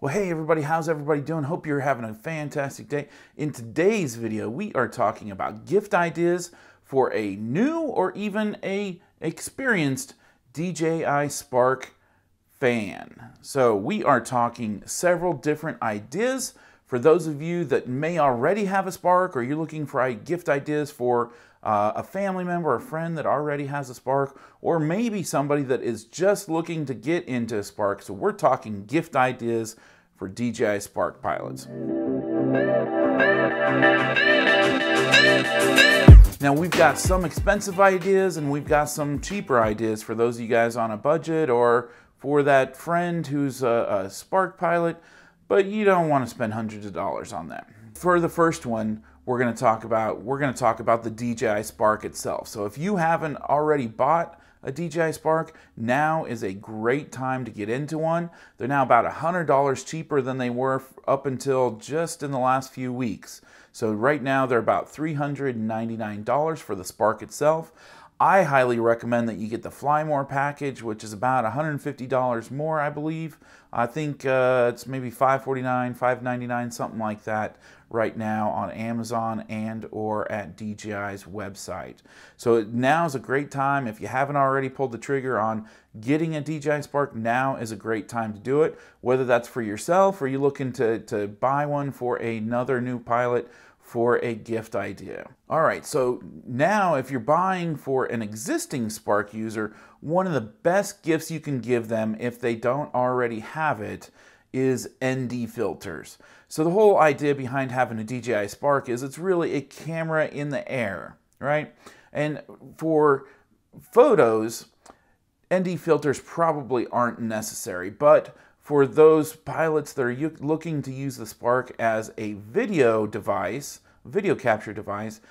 Well, hey everybody, how's everybody doing? Hope you're having a fantastic day. In today's video, we are talking about gift ideas for a new or even a experienced DJI Spark fan. So we are talking several different ideas for those of you that may already have a Spark or you're looking for gift ideas for uh, a family member, a friend that already has a Spark, or maybe somebody that is just looking to get into a Spark. So we're talking gift ideas for DJI Spark pilots. Now we've got some expensive ideas and we've got some cheaper ideas for those of you guys on a budget or for that friend who's a, a Spark pilot, but you don't want to spend hundreds of dollars on that. For the first one, we're going to talk about we're going to talk about the DJI Spark itself. So if you haven't already bought a DJI Spark, now is a great time to get into one. They're now about $100 cheaper than they were up until just in the last few weeks. So right now they're about $399 for the Spark itself. I highly recommend that you get the Fly More package, which is about $150 more, I believe. I think uh, it's maybe 549, 599, something like that right now on Amazon and or at DJI's website. So now is a great time. If you haven't already pulled the trigger on getting a DJI Spark, now is a great time to do it. Whether that's for yourself or you're looking to, to buy one for another new pilot, for a gift idea. All right, so now if you're buying for an existing Spark user, one of the best gifts you can give them if they don't already have it is ND filters. So the whole idea behind having a DJI Spark is it's really a camera in the air, right? And for photos, ND filters probably aren't necessary, but for those pilots that are looking to use the Spark as a video device, video capture device,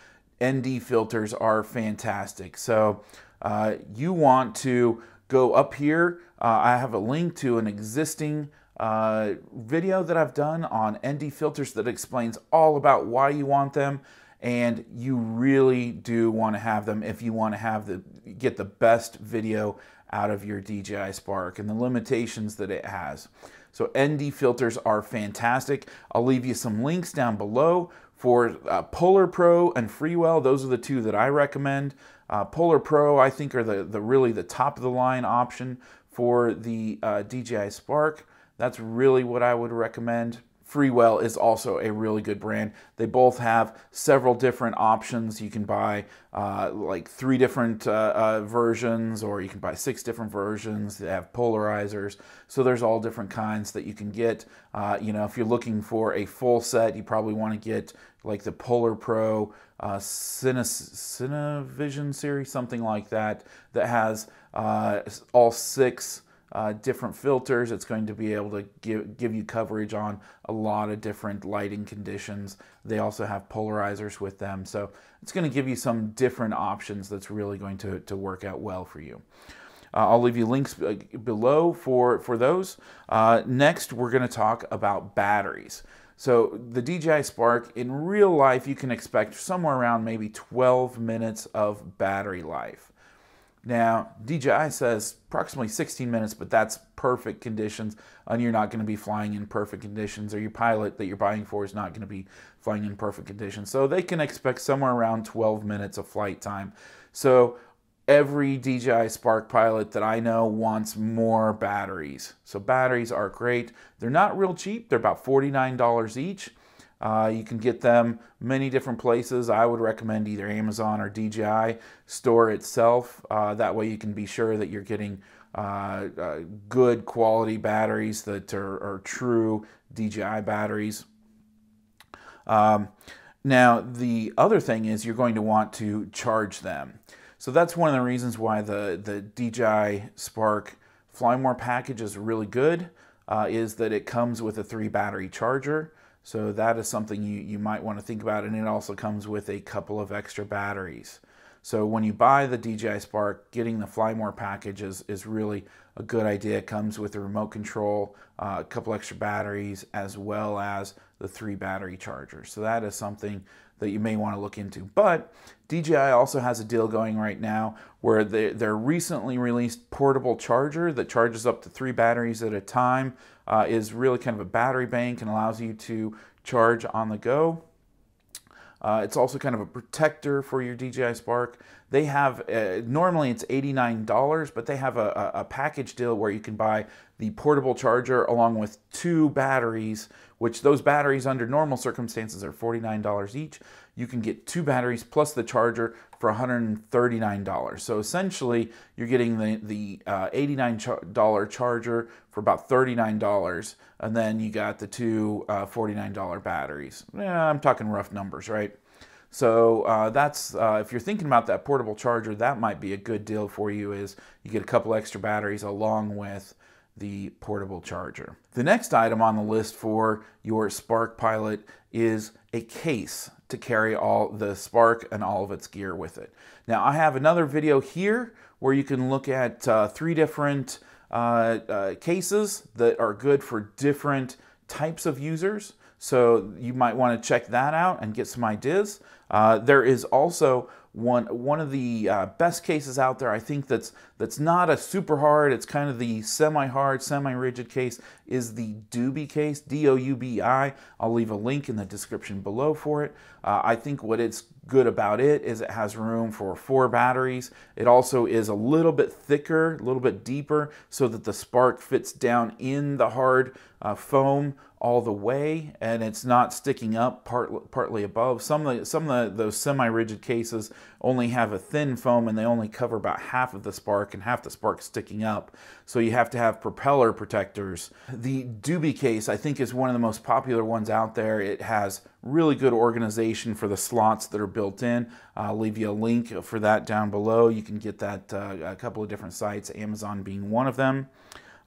ND filters are fantastic. So uh, you want to go up here. Uh, I have a link to an existing uh, video that I've done on ND filters that explains all about why you want them and you really do want to have them if you want to have the get the best video out of your DJI Spark and the limitations that it has. So ND filters are fantastic. I'll leave you some links down below for uh, PolarPro and Freewell. Those are the two that I recommend. Uh, PolarPro, I think, are the, the really the top of the line option for the uh, DJI Spark. That's really what I would recommend. Freewell is also a really good brand. They both have several different options. You can buy uh, like three different uh, uh, versions, or you can buy six different versions. They have polarizers, so there's all different kinds that you can get. Uh, you know, if you're looking for a full set, you probably want to get like the PolarPro uh, Cine, Cinevision series, something like that, that has uh, all six uh, different filters. It's going to be able to give, give you coverage on a lot of different lighting conditions. They also have polarizers with them. So it's going to give you some different options that's really going to, to work out well for you. Uh, I'll leave you links uh, below for, for those. Uh, next, we're going to talk about batteries. So the DJI Spark, in real life, you can expect somewhere around maybe 12 minutes of battery life. Now, DJI says approximately 16 minutes, but that's perfect conditions, and you're not going to be flying in perfect conditions, or your pilot that you're buying for is not going to be flying in perfect conditions. So they can expect somewhere around 12 minutes of flight time. So every DJI Spark pilot that I know wants more batteries. So batteries are great. They're not real cheap. They're about $49 each. Uh, you can get them many different places. I would recommend either Amazon or DJI store itself. Uh, that way you can be sure that you're getting uh, uh good quality batteries that are, are true DJI batteries. Um, now, the other thing is you're going to want to charge them. So that's one of the reasons why the, the DJI Spark Fly More package is really good, uh, is that it comes with a three battery charger. So that is something you, you might want to think about. And it also comes with a couple of extra batteries. So when you buy the DJI Spark, getting the Fly More package is, is really a good idea. It comes with a remote control, uh, a couple extra batteries, as well as the three battery chargers. So that is something that you may want to look into. But DJI also has a deal going right now where their recently released portable charger that charges up to three batteries at a time uh, is really kind of a battery bank and allows you to charge on the go. Uh, it's also kind of a protector for your DJI Spark. They have, uh, normally it's $89, but they have a, a, package deal where you can buy the portable charger along with two batteries, which those batteries under normal circumstances are $49 each. You can get two batteries plus the charger for $139. So essentially, you're getting the, the uh, $89 charger for about $39, and then you got the two uh, $49 batteries. Yeah, I'm talking rough numbers, right? So uh, that's uh, if you're thinking about that portable charger, that might be a good deal for you. Is you get a couple extra batteries along with the portable charger. The next item on the list for your Spark Pilot is a case to carry all the Spark and all of its gear with it. Now I have another video here where you can look at uh, three different uh, uh, cases that are good for different types of users. So you might want to check that out and get some ideas. Uh, there is also one one of the uh, best cases out there. I think that's that's not a super hard. It's kind of the semi-hard, semi-rigid case. Is the Doubi case, D-O-U-B-I. I'll leave a link in the description below for it. Uh, I think what it's good about it is it has room for four batteries. It also is a little bit thicker, a little bit deeper, so that the spark fits down in the hard uh, foam all the way and it's not sticking up part, partly above. Some of, the, some of the, those semi-rigid cases only have a thin foam and they only cover about half of the spark and half the spark sticking up. So you have to have propeller protectors. The Doubi case I think is one of the most popular ones out there. It has really good organization for the slots that are built in. I'll leave you a link for that down below. You can get that uh, a couple of different sites, Amazon being one of them.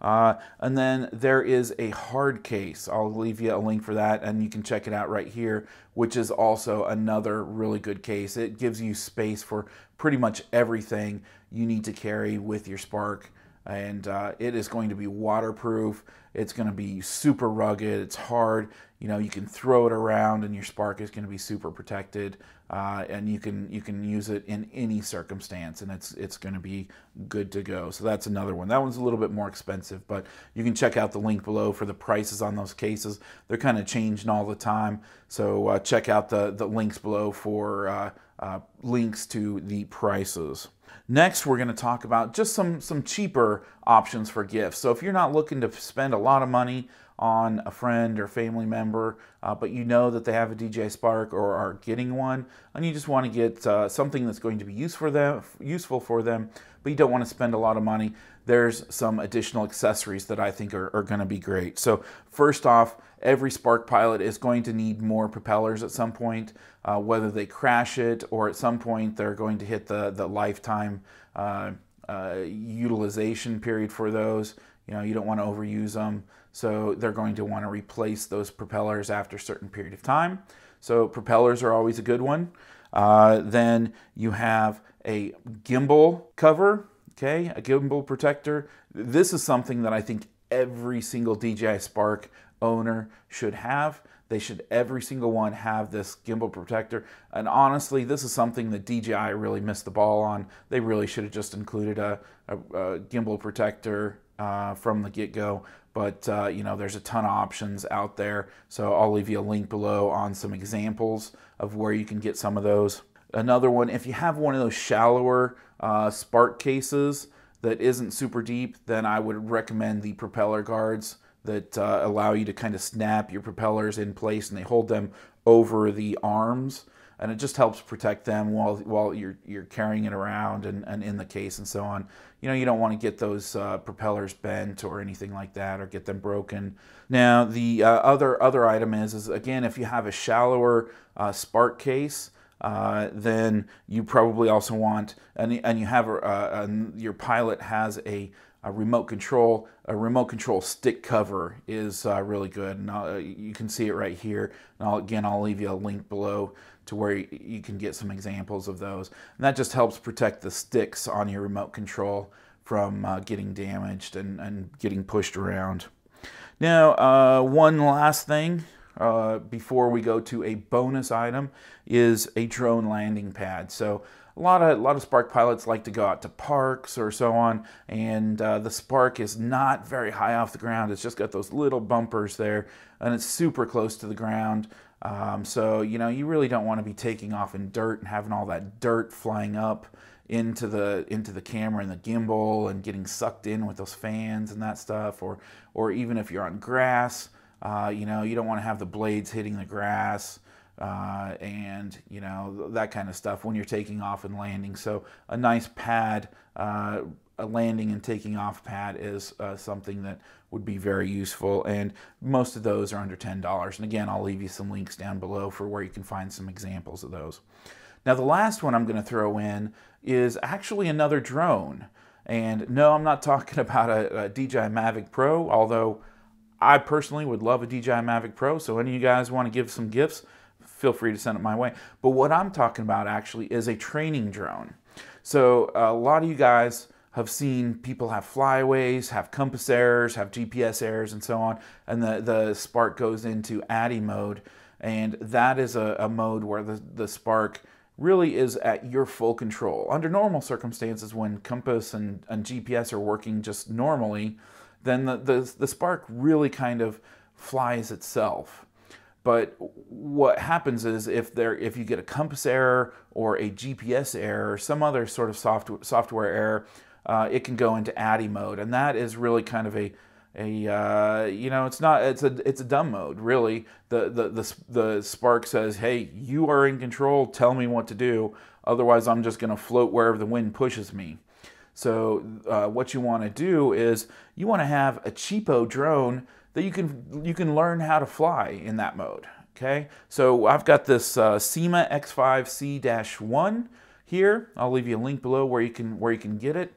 Uh, and then there is a hard case. I'll leave you a link for that and you can check it out right here, which is also another really good case. It gives you space for pretty much everything you need to carry with your Spark. And uh, it is going to be waterproof. It's going to be super rugged. It's hard. You know, you can throw it around and your Spark is going to be super protected uh, and you can you can use it in any circumstance, and it's it's going to be good to go. So that's another one. That one's a little bit more expensive, but you can check out the link below for the prices on those cases. They're kind of changing all the time, so uh, check out the the links below for uh, uh links to the prices. Next, we're going to talk about just some some cheaper options for gifts. So if you're not looking to spend a lot of money on a friend or family member, uh, but you know that they have a DJ Spark or are getting one, and you just want to get uh, something that's going to be useful for them, useful for them, but you don't want to spend a lot of money. There's some additional accessories that I think are, are going to be great. So first off, every Spark Pilot is going to need more propellers at some point, uh, whether they crash it or at some point they're going to hit the the lifetime. Uh, uh, utilization period for those. You know, you don't want to overuse them. So they're going to want to replace those propellers after a certain period of time. So propellers are always a good one. Uh, then you have a gimbal cover, okay, a gimbal protector. This is something that I think every single DJI Spark owner should have. They should, every single one, have this gimbal protector. And honestly, this is something that DJI really missed the ball on. They really should have just included a, a, a gimbal protector uh, from the get-go. But, uh, you know, there's a ton of options out there. So I'll leave you a link below on some examples of where you can get some of those. Another one, if you have one of those shallower uh, spark cases that isn't super deep, then I would recommend the propeller guards that uh, allow you to kind of snap your propellers in place and they hold them over the arms and it just helps protect them while while you're you're carrying it around and, and in the case and so on. You know, you don't want to get those uh, propellers bent or anything like that or get them broken. Now, the uh, other other item is is again if you have a shallower uh, spark case. Uh, then you probably also want, and, and you have a, a, your pilot has a a remote control, a remote control stick cover is uh, really good. And uh, you can see it right here. And I'll, again, I'll leave you a link below to where you can get some examples of those. And that just helps protect the sticks on your remote control from uh, getting damaged and, and getting pushed around. Now, uh, one last thing uh, before we go to a bonus item is a drone landing pad. So a lot of a lot of Spark pilots like to go out to parks or so on, and uh, the Spark is not very high off the ground. It's just got those little bumpers there, and it's super close to the ground. Um, so you know you really don't want to be taking off in dirt and having all that dirt flying up into the into the camera and the gimbal and getting sucked in with those fans and that stuff, or or even if you're on grass, uh, you know you don't want to have the blades hitting the grass uh, and you know that kind of stuff when you're taking off and landing. So a nice pad, uh, a landing and taking off pad is uh, something that would be very useful. And most of those are under ten dollars. And again, I'll leave you some links down below for where you can find some examples of those. Now the last one I'm going to throw in is actually another drone. And no, I'm not talking about a, a DJI Mavic Pro, although I personally would love a DJI Mavic Pro. So any of you guys want to give some gifts, feel free to send it my way. But what I'm talking about actually is a training drone. So a lot of you guys have seen people have flyaways, have compass errors, have GPS errors, and so on, and the, the Spark goes into ATTI mode, and that is a, a mode where the, the Spark really is at your full control. Under normal circumstances, when compass and, and GPS are working just normally, then the, the, the Spark really kind of flies itself. But what happens is if there if you get a compass error or a GPS error or some other sort of software software error, uh, it can go into ATTI mode, and that is really kind of a a uh, you know it's not it's a it's a dumb mode really. The, the the the Spark says, hey, you are in control. Tell me what to do. Otherwise, I'm just going to float wherever the wind pushes me. So uh, what you want to do is you want to have a cheapo drone that you can you can learn how to fly in that mode. Okay, so I've got this uh, Syma X5C-1 here. I'll leave you a link below where you can where you can get it.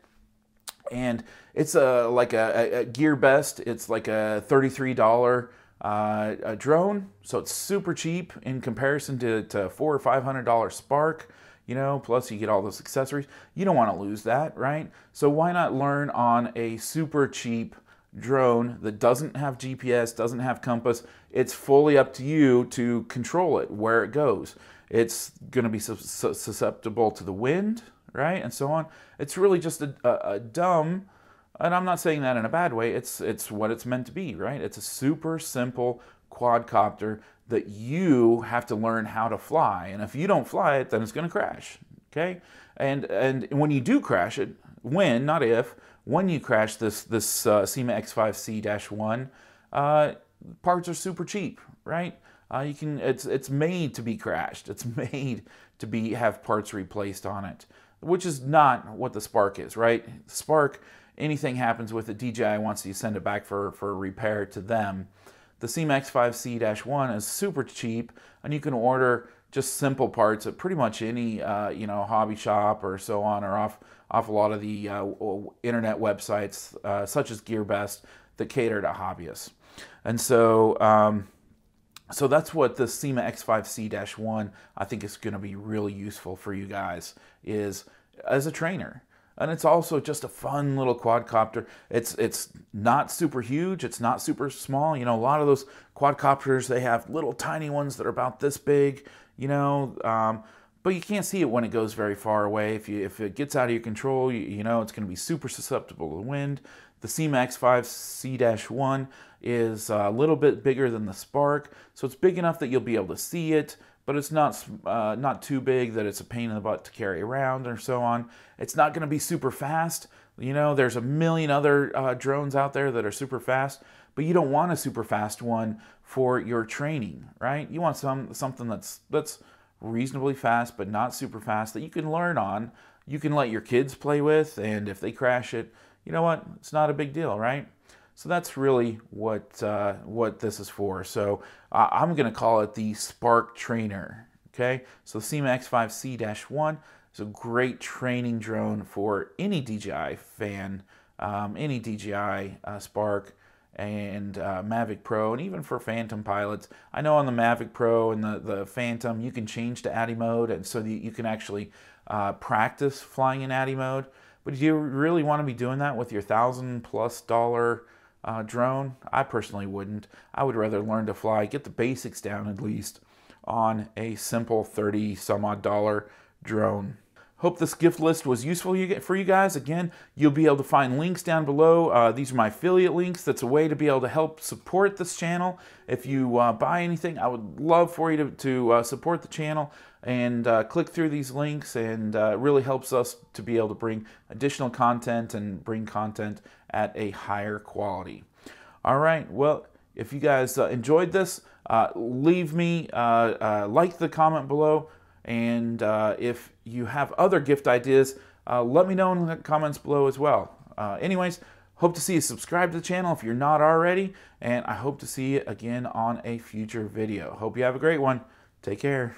And it's a like a, a GearBest. It's like a thirty-three dollar uh, a drone, so it's super cheap in comparison to, to four or five hundred dollar Spark. You know, plus you get all those accessories. You don't want to lose that, right? So why not learn on a super cheap drone that doesn't have GPS, doesn't have compass, it's fully up to you to control it, where it goes. It's going to be susceptible to the wind, right, and so on. It's really just a, a, a dumb, and I'm not saying that in a bad way. It's it's what it's meant to be, right? It's a super simple quadcopter that you have to learn how to fly, and if you don't fly it, then it's going to crash. Okay, and and when you do crash it, when not if when you crash this this uh, Syma X5C-1, uh, parts are super cheap, right? Uh, you can it's it's made to be crashed. It's made to be have parts replaced on it, which is not what the Spark is, right? Spark, anything happens with it, DJI wants you to send it back for for repair to them. The Syma X5C-1 is super cheap, and you can order just simple parts at pretty much any uh, you know hobby shop or so on, or off off a lot of the uh, internet websites uh, such as GearBest that cater to hobbyists. And so, um, so that's what the Syma X5C-1 I think is going to be really useful for you guys is as a trainer. And it's also just a fun little quadcopter. It's it's not super huge. It's not super small. You know, a lot of those quadcopters they have little tiny ones that are about this big. You know, um, but you can't see it when it goes very far away. If you if it gets out of your control, you, you know it's going to be super susceptible to the wind. The Syma X5C-1 is a little bit bigger than the Spark, so it's big enough that you'll be able to see it, but it's not uh, not too big that it's a pain in the butt to carry around or so on. It's not going to be super fast. You know, there's a million other uh, drones out there that are super fast, but you don't want a super fast one for your training, right? You want some something that's that's reasonably fast, but not super fast that you can learn on. You can let your kids play with, and if they crash it, you know what? It's not a big deal, right? So that's really what uh, what this is for. So uh, I'm going to call it the Spark Trainer. Okay, so the Syma X5C-1 is a great training drone for any DJI fan um, any DJI uh, Spark and uh, Mavic Pro, and even for Phantom pilots. I know on the Mavic Pro and the, the Phantom, you can change to ATTI mode, and so that you can actually uh, practice flying in ATTI mode. But do you really want to be doing that with your thousand plus dollar uh, drone? I personally wouldn't. I would rather learn to fly, get the basics down at least on a simple 30 some odd dollar drone. Hope this gift list was useful for you guys. Again, you'll be able to find links down below. Uh, these are my affiliate links. That's a way to be able to help support this channel. If you uh, buy anything, I would love for you to, to uh, support the channel and uh, click through these links and uh, it really helps us to be able to bring additional content and bring content at a higher quality. All right, well, if you guys uh, enjoyed this, leave me, like the comment below, and uh, if you have other gift ideas, uh, let me know in the comments below as well. Uh, anyways, hope to see you subscribe to the channel if you're not already, and I hope to see you again on a future video. Hope you have a great one. Take care.